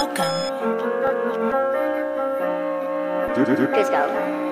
Welcome. Disco.